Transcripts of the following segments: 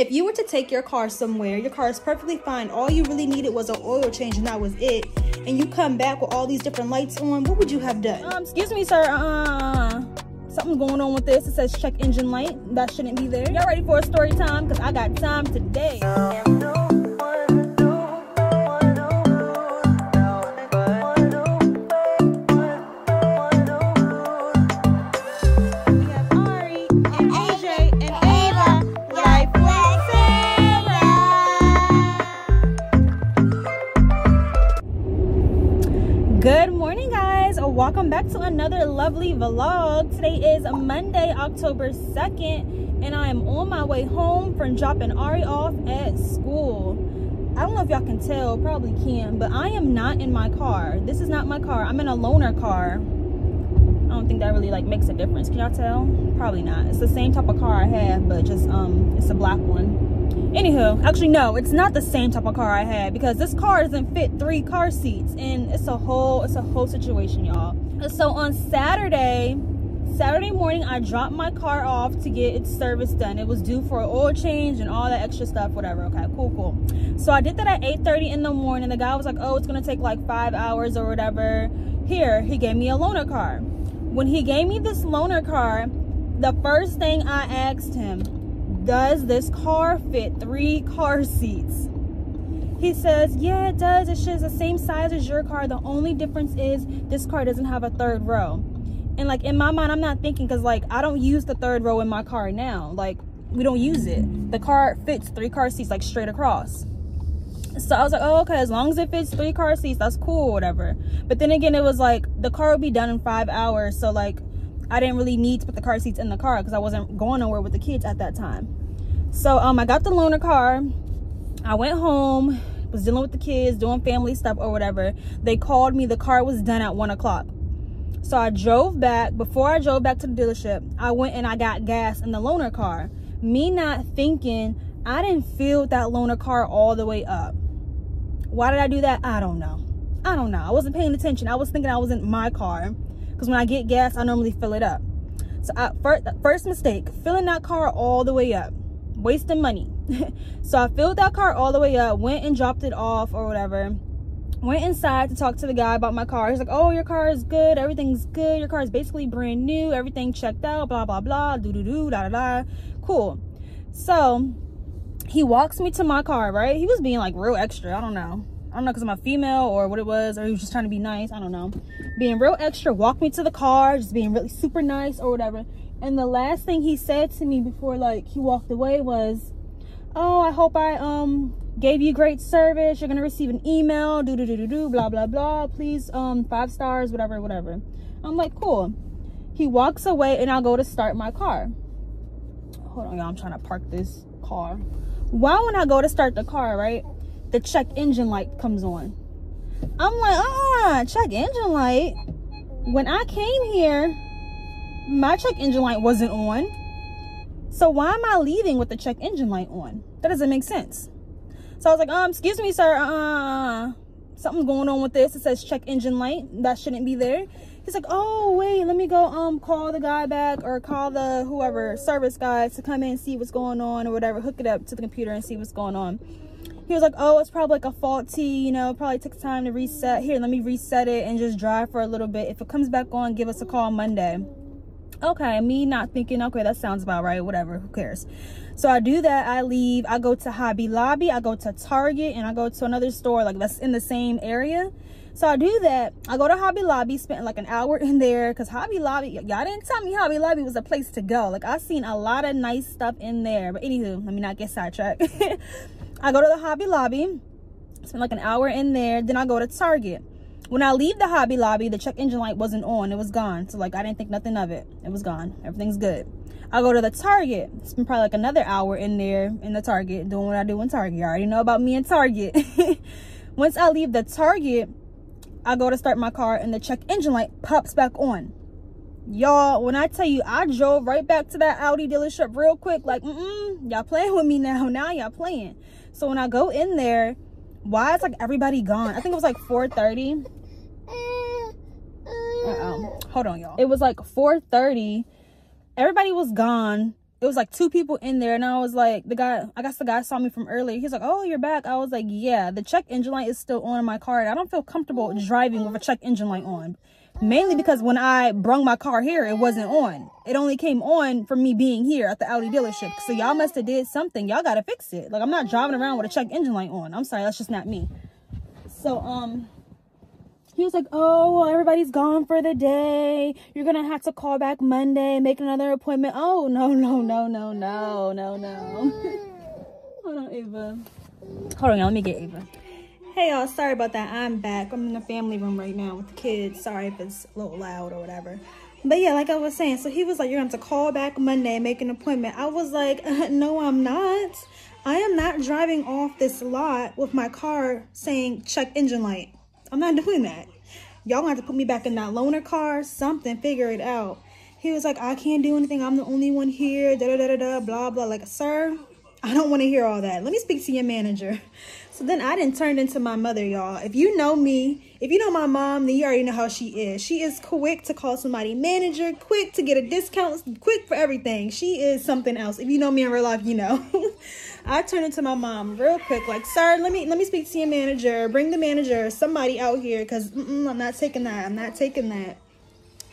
If you were to take your car somewhere, your car is perfectly fine. All you really needed was an oil change and that was it. And you come back with all these different lights on, what would you have done? Um, excuse me, sir. Uh, something's going on with this. It says check engine light. That shouldn't be there. Y'all ready for a story time? Because I got time today. Good morning, guys. Oh, welcome back to another lovely vlog. Today is a Monday, October 2nd, and I am on my way home from dropping Ari off at school. I don't know if y'all can tell, probably can, but I am not in my car. This is not my car. I'm in a loaner car. I don't think that really like makes a difference. Can y'all tell? Probably not. It's the same type of car I have, but just um, it's a black one. Anywho, actually no, it's not the same type of car I had because this car doesn't fit three car seats, and it's a whole it's a whole situation, y'all. So on Saturday, Saturday morning, I dropped my car off to get its service done. It was due for an oil change and all that extra stuff, whatever. Okay, cool, cool. So I did that at 8:30 in the morning. The guy was like, "Oh, it's gonna take like five hours or whatever." Here, he gave me a loaner car when he gave me this loaner car, the first thing I asked him, does this car fit three car seats? He says, yeah, it does. It's just the same size as your car. The only difference is this car doesn't have a third row. And like in my mind, I'm not thinking because like I don't use the third row in my car now. Like we don't use it. The car fits three car seats like straight across. So I was like, oh, okay, as long as it fits three car seats, that's cool, whatever. But then again, it was like the car would be done in five hours. So like I didn't really need to put the car seats in the car because I wasn't going nowhere with the kids at that time. So um I got the loaner car. I went home, was dealing with the kids, doing family stuff or whatever. They called me, the car was done at one o'clock. So I drove back. Before I drove back to the dealership, I went and I got gas in the loaner car. Me not thinking I didn't fill that loaner car all the way up. Why did I do that? I don't know. I don't know. I wasn't paying attention. I was thinking I was in my car because when I get gas, I normally fill it up. So I, first, first mistake, filling that car all the way up, wasting money. so I filled that car all the way up, went and dropped it off or whatever. Went inside to talk to the guy about my car. He's like, "Oh, your car is good. Everything's good. Your car is basically brand new. Everything checked out. Blah blah blah. Do do do. Da da da. Cool." So he walks me to my car. Right? He was being like real extra. I don't know. I don't know because I'm a female or what it was, or he was just trying to be nice. I don't know. Being real extra, walked me to the car, just being really super nice or whatever. And the last thing he said to me before like he walked away was, "Oh, I hope I um gave you great service. You're gonna receive an email. Do do do do do. Blah blah blah. Please um five stars, whatever, whatever." I'm like, "Cool." He walks away, and I go to start my car. Hold on, y'all. I'm trying to park this car. Why when I go to start the car, right? the check engine light comes on. I'm like, ah, check engine light. When I came here, my check engine light wasn't on. So why am I leaving with the check engine light on? That doesn't make sense. So I was like, um, excuse me, sir. Uh, something's going on with this. It says check engine light. That shouldn't be there. He's like, oh, wait, let me go um call the guy back or call the whoever service guy to come in and see what's going on or whatever. Hook it up to the computer and see what's going on. He was like oh it's probably like a faulty you know probably took time to reset. Here let me reset it and just drive for a little bit. If it comes back on give us a call monday. Okay me not thinking okay that sounds about right whatever who cares so i do that i leave i go to hobby lobby i go to target and i go to another store like that's in the same area. So i do that i go to hobby lobby spent like an hour in there because hobby lobby y'all didn't tell me hobby lobby was a place to go. Like i seen a lot of nice stuff in there. But anywho let me not get sidetracked. I go to the Hobby Lobby, spend like an hour in there, then I go to Target. When I leave the Hobby Lobby, the check engine light wasn't on, it was gone. So like I didn't think nothing of it. It was gone. Everything's good. I go to the Target, spend probably like another hour in there in the Target doing what I do in Target. You already know about me in Target. Once I leave the Target, I go to start my car and the check engine light pops back on y'all when i tell you i drove right back to that audi dealership real quick like mm mm. y'all playing with me now now y'all playing so when i go in there why is like everybody gone i think it was like 4:30. Hold on y'all it was like 4:30. everybody was gone it was like two people in there and I was like the guy I guess the guy saw me from earlier. He's like, Oh, you're back. I was like, Yeah, the check engine light is still on in my car. and I don't feel comfortable driving with a check engine light on. Mainly because when I brung my car here, it wasn't on. It only came on from me being here at the Audi dealership. So y'all must have did something. Y'all gotta fix it. Like I'm not driving around with a check engine light on. I'm sorry, that's just not me. So um he was like, Oh, well, everybody's gone for the day. You're gonna have to call back Monday, make another appointment. Oh, no, no, no, no, no, no, no. Hold on, Ava. Hold on. Let me get Ava. Hey, y'all. Sorry about that. I'm back. I'm in the family room right now with the kids. Sorry if it's a little loud or whatever. But yeah, like I was saying, so he was like, You're going to have to call back Monday and make an appointment. I was like, No, I'm not. I am not driving off this lot with my car saying check engine light. I'm not doing that. Y'all gonna have to put me back in that loaner car, something, figure it out. He was like, I can't do anything. I'm the only one here, da da da da blah blah. Like, sir, I don't want to hear all that. Let me speak to your manager. So then I didn't turn into my mother, y'all. If you know me, if you know my mom, then you already know how she is. She is quick to call somebody manager, quick to get a discount, quick for everything. She is something else. If you know me in real life, you know. I turned into my mom real quick, like, sir, let me let me speak to your manager. Bring the manager, somebody out here, cause I'm not taking that. I'm not taking that.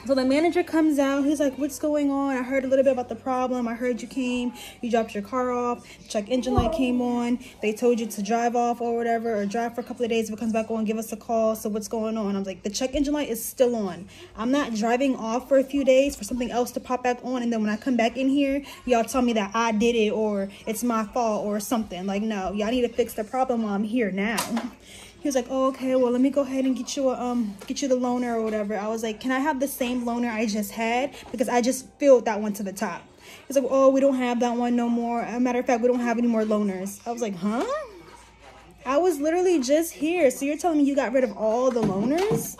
So the manager comes out. He's like, "What's going on? I heard a little bit about the problem. I heard you came. You dropped your car off. Check engine light came on. They told you to drive off or whatever, or drive for a couple of days. If it comes back on, give us a call. So what's going on?" I'm like, "The check engine light is still on. I'm not driving off for a few days for something else to pop back on, and then when I come back in here, y'all tell me that I did it or it's my fault or something. Like, no, y'all need to fix the problem while I'm here now." He was like oh okay well let me go ahead and get you a um get you the loaner or whatever. I was like can i have the same loaner i just had? Because i just filled that one to the top. He's like oh we don't have that one no more. A matter of fact we don't have any more loaners. I was like huh? I was literally just here. So you're telling me you got rid of all the loaners?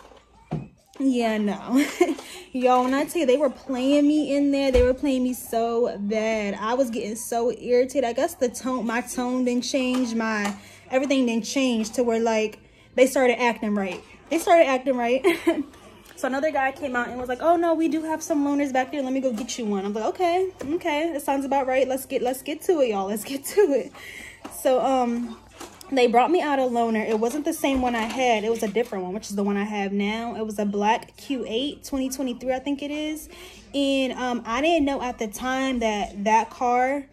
Yeah no. Yo when i tell you they were playing me in there. They were playing me so bad. I was getting so irritated. I guess the tone my tone didn't change. My everything didn't change to where like they started acting right. They started acting right. so another guy came out and was like, "Oh no, we do have some loaners back there. Let me go get you one." I'm like, "Okay, okay, that sounds about right. Let's get let's get to it, y'all. Let's get to it." So um, they brought me out a loaner. It wasn't the same one I had. It was a different one, which is the one I have now. It was a black Q8 2023, I think it is. And um, I didn't know at the time that that car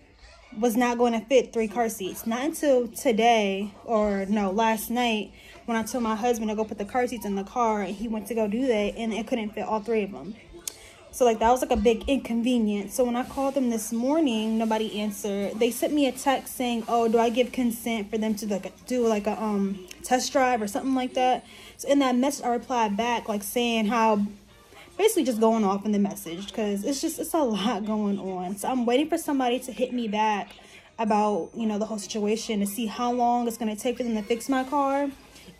was not going to fit three car seats. Not until today, or no, last night, when I told my husband to go put the car seats in the car, and he went to go do that, and it couldn't fit all three of them. So like that was like a big inconvenience. So when I called them this morning, nobody answered. They sent me a text saying, "Oh, do I give consent for them to like do like a um test drive or something like that?" So in that message, I replied back like saying how basically just going off in the message because it's just it's a lot going on. So i'm waiting for somebody to hit me back about you know the whole situation to see how long it's going to take for them to fix my car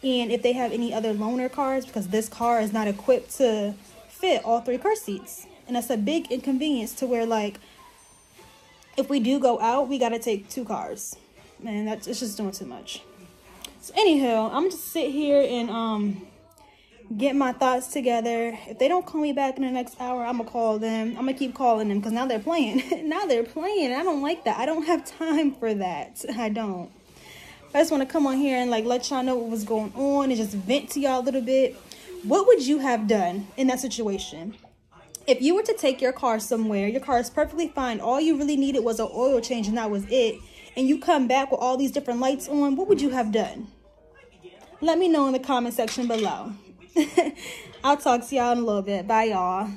and if they have any other loaner cars because this car is not equipped to fit all three car seats. And that's a big inconvenience to where like if we do go out we got to take two cars. Man that's it's just doing too much. So anywho i'm just sit here and um get my thoughts together. If they don't call me back in the next hour, I'm gonna call them. I'm gonna keep calling them because now they're playing. now they're playing. I don't like that. I don't have time for that. I don't. I just want to come on here and like let y'all know what was going on and just vent to y'all a little bit. What would you have done in that situation? If you were to take your car somewhere, your car is perfectly fine. All you really needed was an oil change and that was it. And you come back with all these different lights on, what would you have done? Let me know in the comment section below. I'll talk to y'all in a little bit. Bye, y'all.